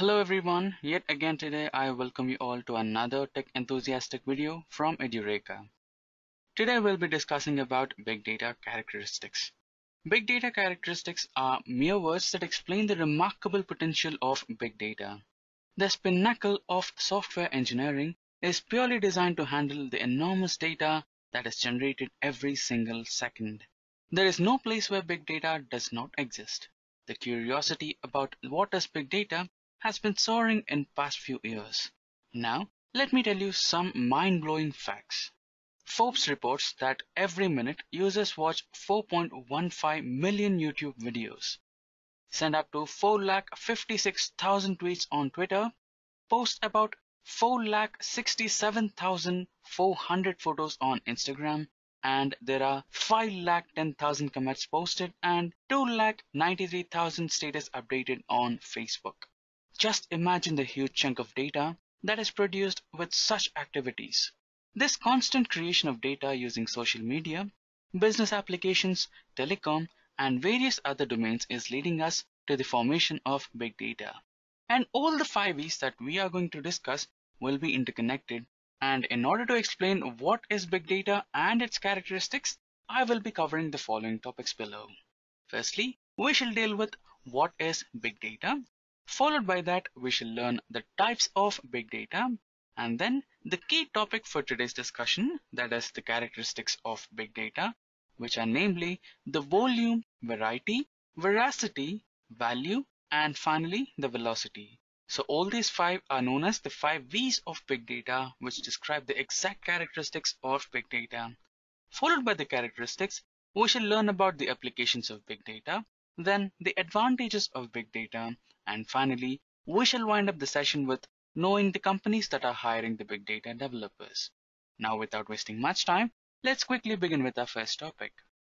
Hello everyone, yet again today I welcome you all to another tech enthusiastic video from Edureka. Today we'll be discussing about big data characteristics. Big data characteristics are mere words that explain the remarkable potential of big data. The pinnacle of software engineering is purely designed to handle the enormous data that is generated every single second. There is no place where big data does not exist. The curiosity about what is big data has been soaring in past few years. Now, let me tell you some mind-blowing facts. Forbes reports that every minute users watch 4.15 million YouTube videos, send up to 4,56,000 tweets on Twitter, post about 4,67,400 photos on Instagram, and there are 5,10,000 comments posted and 2,93,000 status updated on Facebook. Just imagine the huge chunk of data that is produced with such activities. This constant creation of data using social media, business applications, telecom, and various other domains is leading us to the formation of big data. And all the five V's that we are going to discuss will be interconnected. And in order to explain what is big data and its characteristics, I will be covering the following topics below. Firstly, we shall deal with what is big data Followed by that, we shall learn the types of big data and then the key topic for today's discussion, that is the characteristics of big data, which are namely the volume, variety, veracity, value, and finally the velocity. So all these five are known as the five V's of big data, which describe the exact characteristics of big data. Followed by the characteristics, we shall learn about the applications of big data, then the advantages of big data, and finally, we shall wind up the session with knowing the companies that are hiring the big data developers. Now without wasting much time, let's quickly begin with our first topic.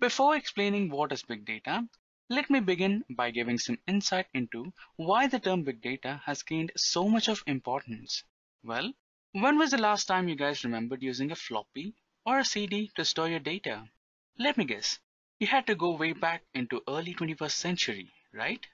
Before explaining what is big data, let me begin by giving some insight into why the term big data has gained so much of importance. Well, when was the last time you guys remembered using a floppy or a CD to store your data? Let me guess, you had to go way back into early 21st century, right?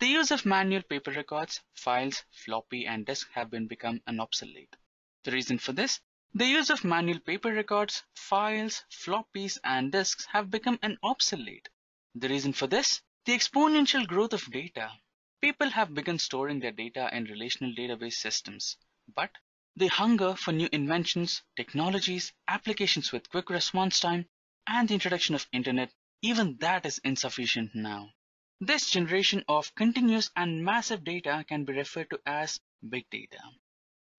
The use of manual paper records, files, floppy and disk have been become an obsolete. The reason for this? The use of manual paper records, files, floppies and disks have become an obsolete. The reason for this? The exponential growth of data. People have begun storing their data in relational database systems, but the hunger for new inventions, technologies, applications with quick response time, and the introduction of internet, even that is insufficient now. This generation of continuous and massive data can be referred to as big data.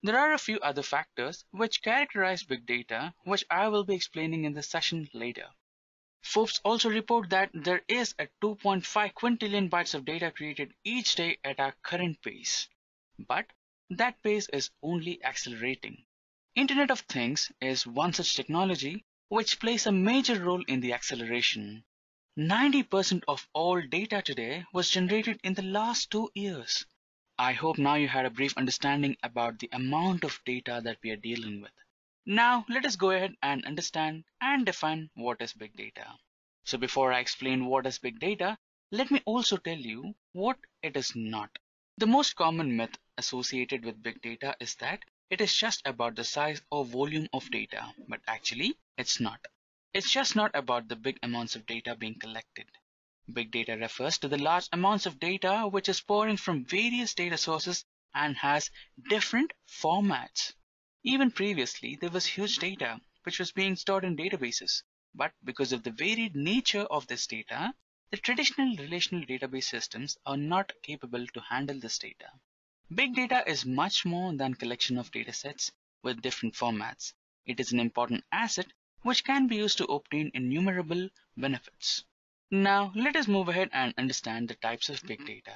There are a few other factors which characterize big data, which I will be explaining in the session later. Forbes also report that there is a 2.5 quintillion bytes of data created each day at our current pace. But that pace is only accelerating. Internet of Things is one such technology which plays a major role in the acceleration. 90% of all data today was generated in the last two years. I hope now you had a brief understanding about the amount of data that we are dealing with. Now let us go ahead and understand and define what is big data. So before I explain what is big data, let me also tell you what it is not. The most common myth associated with big data is that it is just about the size or volume of data, but actually it's not. It's just not about the big amounts of data being collected. Big data refers to the large amounts of data which is pouring from various data sources and has different formats. Even previously, there was huge data which was being stored in databases. But because of the varied nature of this data, the traditional relational database systems are not capable to handle this data. Big data is much more than collection of datasets with different formats. It is an important asset which can be used to obtain innumerable benefits. Now let us move ahead and understand the types of big mm-hmm. data.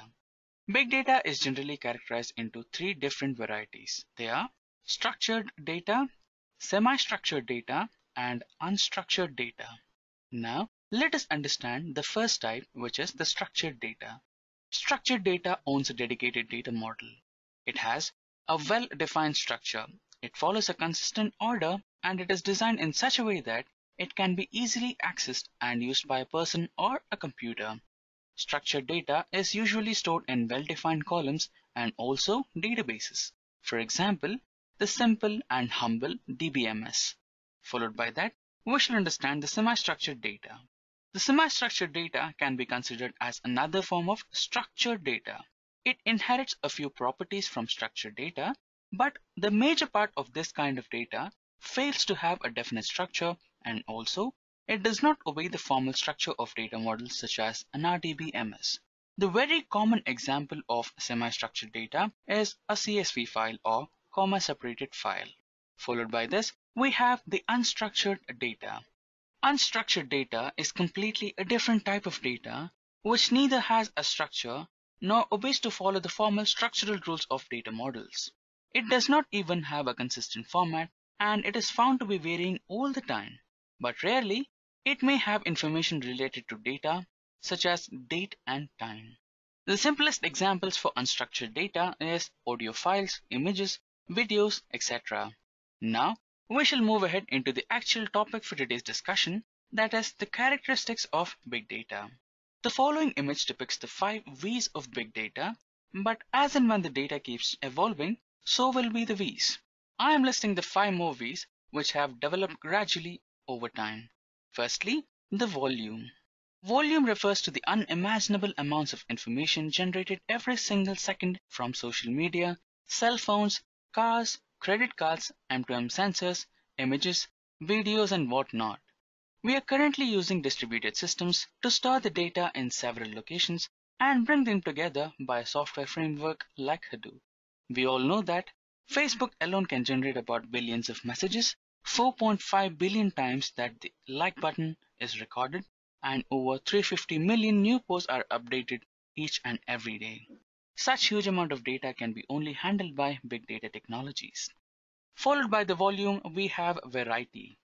Big data is generally characterized into three different varieties. They are structured data, semi-structured data, and unstructured data. Now let us understand the first type which is the structured data. Structured data owns a dedicated data model. It has a well-defined structure. It follows a consistent order and it is designed in such a way that it can be easily accessed and used by a person or a computer. Structured data is usually stored in well-defined columns and also databases. For example, the simple and humble DBMS. Followed by that, we shall understand the semi-structured data. The semi-structured data can be considered as another form of structured data. It inherits a few properties from structured data, but the major part of this kind of data fails to have a definite structure and also it does not obey the formal structure of data models such as an RDBMS. The very common example of semi-structured data is a CSV file or comma separated file. Followed by this, we have the unstructured data. Unstructured data is completely a different type of data which neither has a structure nor obeys to follow the formal structural rules of data models. It does not even have a consistent format and it is found to be varying all the time. But rarely, it may have information related to data such as date and time. The simplest examples for unstructured data is audio files, images, videos, etc. Now, we shall move ahead into the actual topic for today's discussion, that is the characteristics of big data. The following image depicts the five V's of big data, but as and when the data keeps evolving, so will be the V's. I am listing the five more V's which have developed gradually over time. Firstly, the volume. Volume refers to the unimaginable amounts of information generated every single second from social media, cell phones, cars, credit cards, M2M sensors, images, videos and whatnot. We are currently using distributed systems to store the data in several locations and bring them together by a software framework like Hadoop. We all know that Facebook alone can generate about billions of messages, 4.5 billion times that the like button is recorded, and over 350 million new posts are updated each and every day. Such huge amount of data can be only handled by big data technologies. Followed by the volume, we have variety.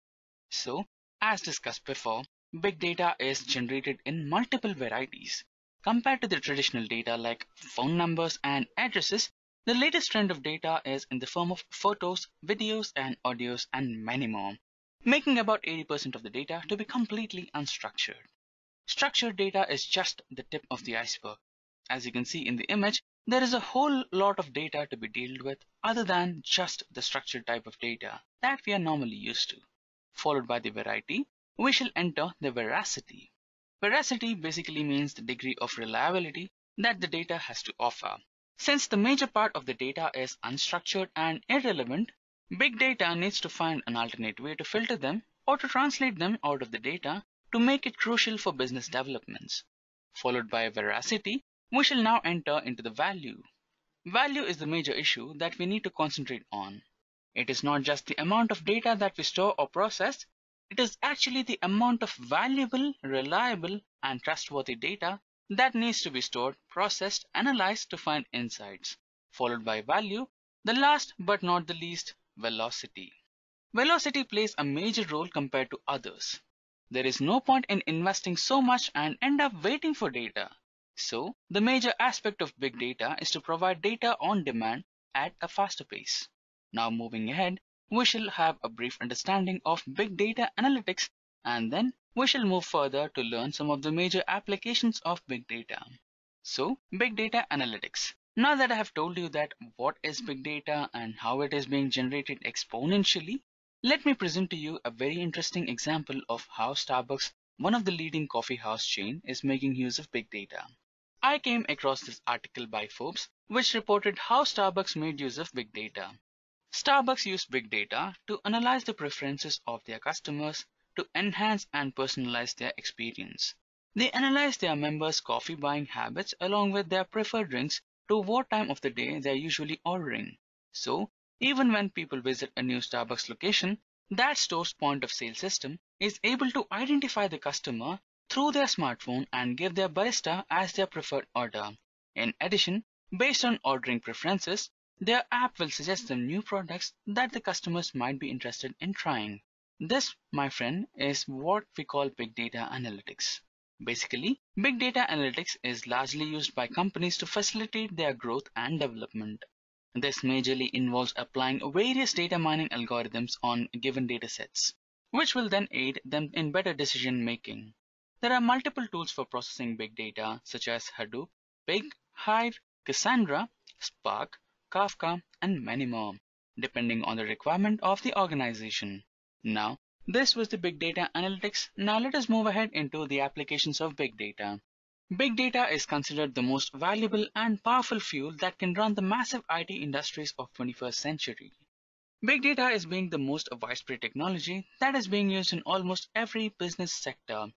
So, as discussed before, big data is generated in multiple varieties. Compared to the traditional data like phone numbers and addresses, the latest trend of data is in the form of photos, videos, and audios, and many more, making about 80% of the data to be completely unstructured. Structured data is just the tip of the iceberg. As you can see in the image, there is a whole lot of data to be dealt with other than just the structured type of data that we are normally used to. Followed by the variety, we shall enter the veracity. Veracity basically means the degree of reliability that the data has to offer. Since the major part of the data is unstructured and irrelevant, big data needs to find an alternate way to filter them or to translate them out of the data to make it crucial for business developments. Followed by veracity, we shall now enter into the value. Value is the major issue that we need to concentrate on. It is not just the amount of data that we store or process, it is actually the amount of valuable, reliable, and trustworthy data that needs to be stored, processed, analyzed to find insights. Followed by value, the last but not the least, velocity. Velocity plays a major role compared to others. There is no point in investing so much and end up waiting for data. So, the major aspect of big data is to provide data on demand at a faster pace. Now moving ahead, we shall have a brief understanding of big data analytics and then we shall move further to learn some of the major applications of big data. So, big data analytics. Now that I have told you that what is big data and how it is being generated exponentially, let me present to you a very interesting example of how Starbucks, one of the leading coffee house chain, is making use of big data. I came across this article by Forbes which reported how Starbucks made use of big data. Starbucks used big data to analyze the preferences of their customers to enhance and personalize their experience. They analyze their members' coffee buying habits along with their preferred drinks to what time of the day they are usually ordering. So, even when people visit a new Starbucks location, that store's point of sale system is able to identify the customer through their smartphone and give their barista as their preferred order. In addition, based on ordering preferences, their app will suggest them new products that the customers might be interested in trying. This, my friend, is what we call big data analytics. Basically, big data analytics is largely used by companies to facilitate their growth and development. This majorly involves applying various data mining algorithms on given data sets, which will then aid them in better decision making. There are multiple tools for processing big data such as Hadoop, Pig, Hive, Cassandra, Spark, Kafka, and many more, depending on the requirement of the organization. Now, this was the big data analytics. Now let us move ahead into the applications of big data. Big data is considered the most valuable and powerful fuel that can run the massive IT industries of 21st century. Big data is being the most widespread technology that is being used in almost every business sector.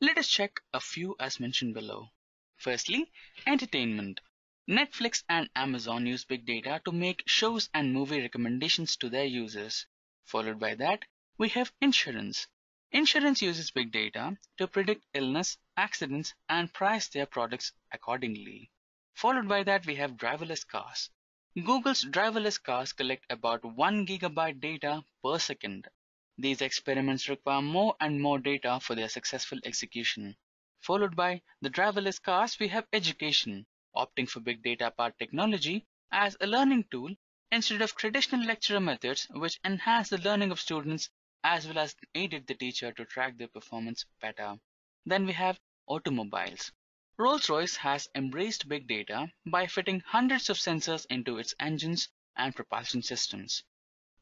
Let us check a few as mentioned below. Firstly, entertainment. Netflix and Amazon use big data to make shows and movie recommendations to their users. Followed by that, we have insurance. Insurance uses big data to predict illness, accidents, and price their products accordingly. Followed by that, we have driverless cars. Google's driverless cars collect about 1 gigabyte data per second. These experiments require more and more data for their successful execution. Followed by the driverless cars, we have education, opting for big data part technology as a learning tool instead of traditional lecturer methods which enhance the learning of students as well as aided the teacher to track their performance better. Then we have automobiles. Rolls-Royce has embraced big data by fitting hundreds of sensors into its engines and propulsion systems.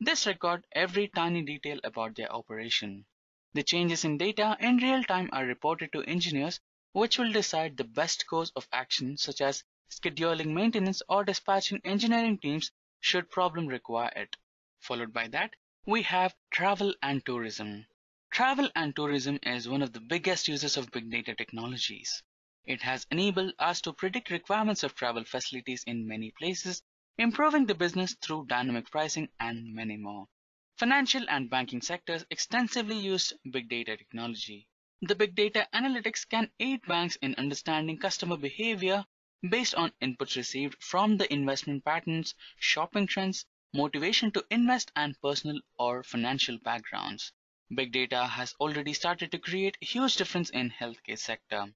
This record every tiny detail about their operation. The changes in data in real time are reported to engineers which will decide the best course of action such as scheduling maintenance or dispatching engineering teams should problem require it. Followed by that, we have travel and tourism. Travel and tourism is one of the biggest users of big data technologies. It has enabled us to predict requirements of travel facilities in many places, improving the business through dynamic pricing and many more. Financial and banking sectors extensively use big data technology. The big data analytics can aid banks in understanding customer behavior based on inputs received from the investment patterns, shopping trends, motivation to invest, and personal or financial backgrounds. Big data has already started to create huge difference in healthcare sector.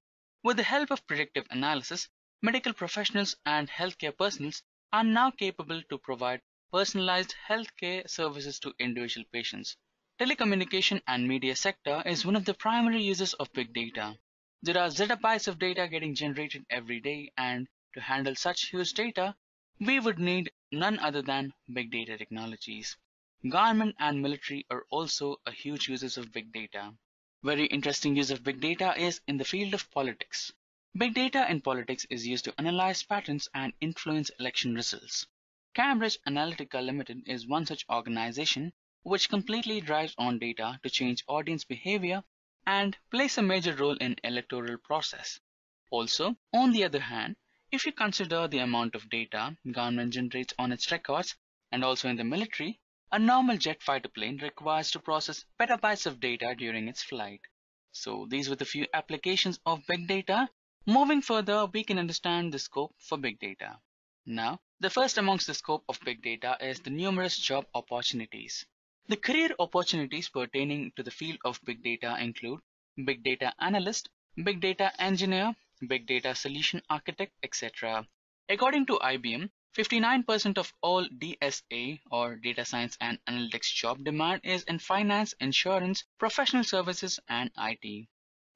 With the help of predictive analysis, medical professionals and healthcare personnel are now capable to provide personalized healthcare services to individual patients. Telecommunication and media sector is one of the primary uses of big data. There are zettabytes of data getting generated every day and to handle such huge data, we would need none other than big data technologies. Government and military are also a huge users of big data. Very interesting use of big data is in the field of politics. Big data in politics is used to analyze patterns and influence election results. Cambridge Analytica Limited is one such organization which completely drives on data to change audience behavior and plays a major role in electoral process. Also, on the other hand, if you consider the amount of data government generates on its records and also in the military, a normal jet fighter plane requires to process petabytes of data during its flight. So these were the few applications of big data. Moving further, we can understand the scope for big data. Now, the first amongst the scope of big data is the numerous job opportunities. The career opportunities pertaining to the field of big data include big data analyst, big data engineer, big data solution architect, etc. According to IBM, 59% of all DSA or data science and analytics job demand is in finance, insurance, professional services, and IT.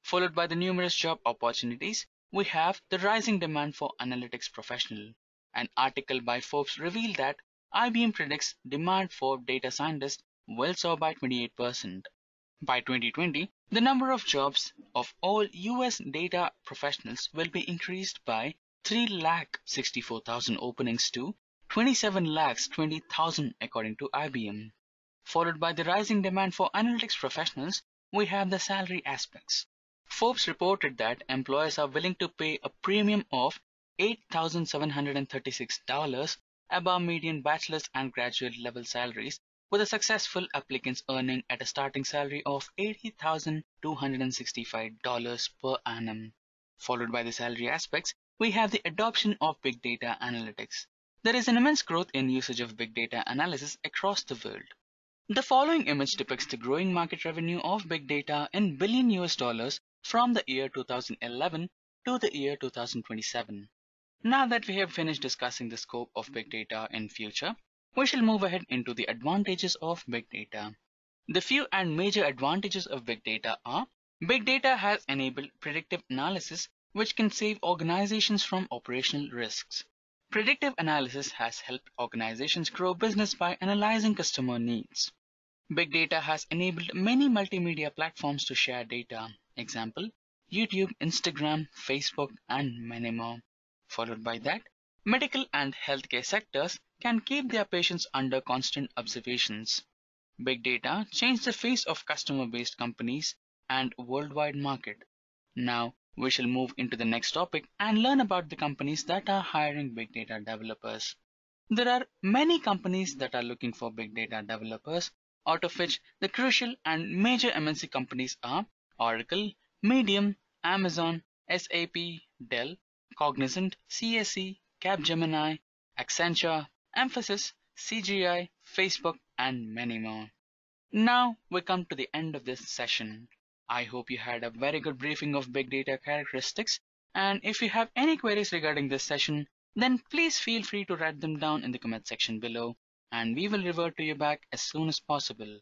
Followed by the numerous job opportunities, we have the rising demand for analytics professional. An article by Forbes revealed that IBM predicts demand for data scientists will soar by 28%. By 2020, the number of jobs of all US data professionals will be increased by 3 lakh 64,000 openings to 27 lakhs 20,000 according to IBM. Followed by the rising demand for analytics professionals, we have the salary aspects. Forbes reported that employers are willing to pay a premium of $8,736 above median bachelor's and graduate level salaries with the successful applicants earning at a starting salary of $80,265 per annum. Followed by the salary aspects, we have the adoption of big data analytics. There is an immense growth in usage of big data analysis across the world. The following image depicts the growing market revenue of big data in billion US dollars from the year 2011 to the year 2027. Now that we have finished discussing the scope of big data in future, we shall move ahead into the advantages of big data. The few and major advantages of big data are Big data has enabled predictive analysis which can save organizations from operational risks. Predictive analysis has helped organizations grow business by analyzing customer needs. Big data has enabled many multimedia platforms to share data. Example, YouTube, Instagram, Facebook, and many more. Followed by that, medical and healthcare sectors can keep their patients under constant observations. Big data changed the face of customer-based companies and worldwide market. Now, we shall move into the next topic and learn about the companies that are hiring big data developers. There are many companies that are looking for big data developers, out of which the crucial and major MNC companies are Oracle, Medium, Amazon, SAP, Dell, Cognizant, CSC, Capgemini, Accenture, Mphasis, CGI, Facebook, and many more. Now we come to the end of this session. I hope you had a very good briefing of big data characteristics. And if you have any queries regarding this session, then please feel free to write them down in the comment section below and we will revert to you back as soon as possible.